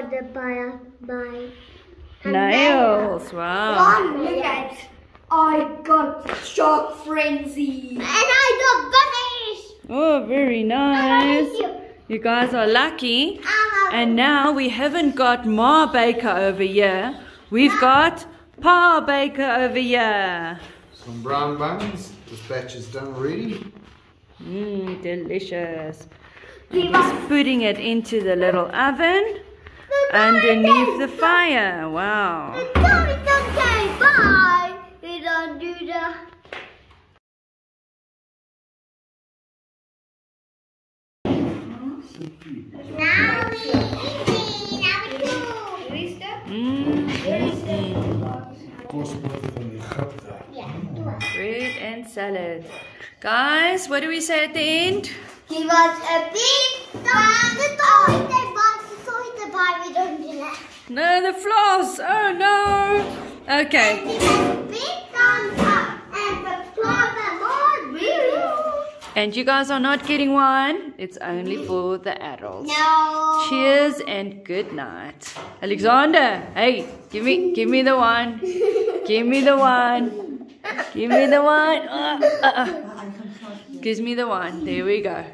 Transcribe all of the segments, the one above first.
got the by by Nails. Wow. Look at I got Shark Frenzy. And I got bunnies. Oh, very nice. Thank you. You guys are lucky. Ah, And now we haven't got Ma Baker over here. We've got Pa Baker over here. Some brown buns. This batch is done already. Mmm, delicious. Just putting it into the little oven underneath the fire. Wow. No, we don't say bye. We don't do the. Now we eating. Now we do. Mmm. Kosboter van Egypte. Yeah, do it. Bread and salad. Guys, what do we say at the end? Give was a big thumbs up. Don't hit the button. Don't hit the button. We don't do that. No, the floss. Oh no. Okay. Give us a big thumbs and subscribe for more. And you guys are not getting one. It's only for the adults. No. Cheers and good night. Alexander, hey, give me give me the one. Give me the one. Give me the one. Uh, uh, uh. Gives me the one. There we go.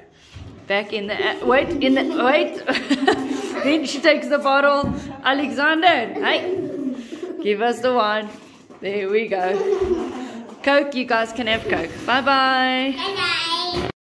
Back in the wait in the wait. then she takes the bottle. Alexander, hey, give us the one. There we go. Coke, you guys can have Coke. Bye bye. Bye bye.